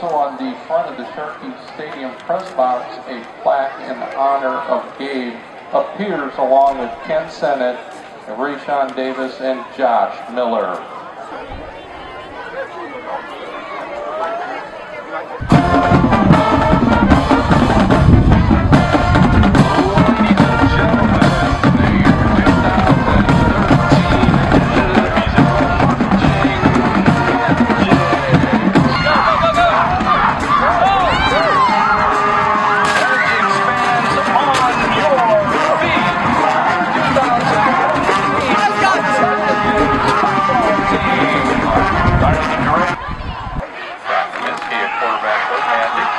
also on the front of the Cherokee Stadium press box, a plaque in honor of Gabe appears along with Ken Sennett, Rayshon Davis, and Josh Miller. Matthews.